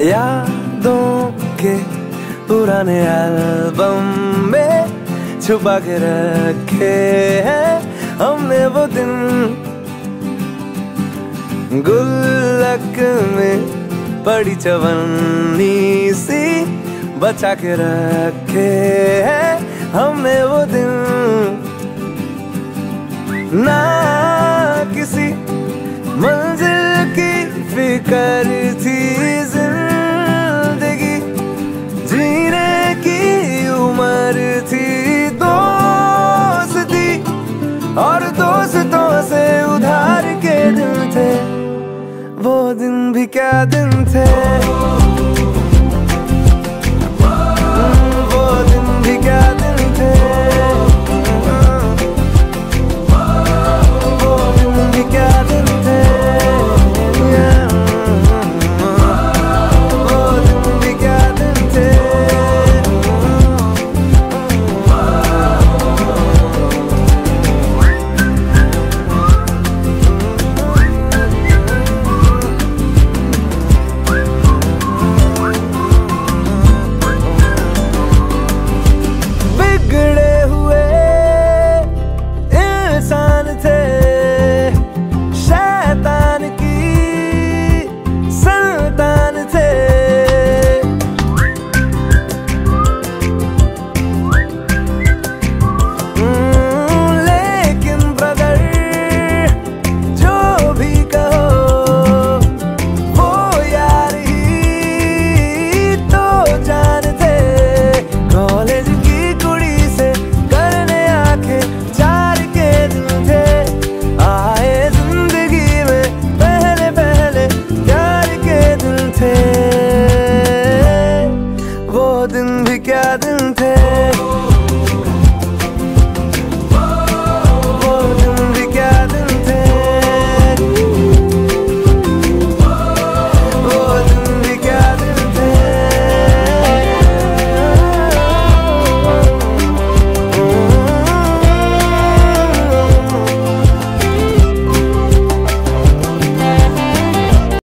यादों के पुराने एल्बम में छुपा के रखे हैं हमने वो दिन। गुल्लक में पड़ी चवन्नी सी बचा के रखे हैं हमने वो दिन। ना किसी मंजिल की फ़िक्र थी together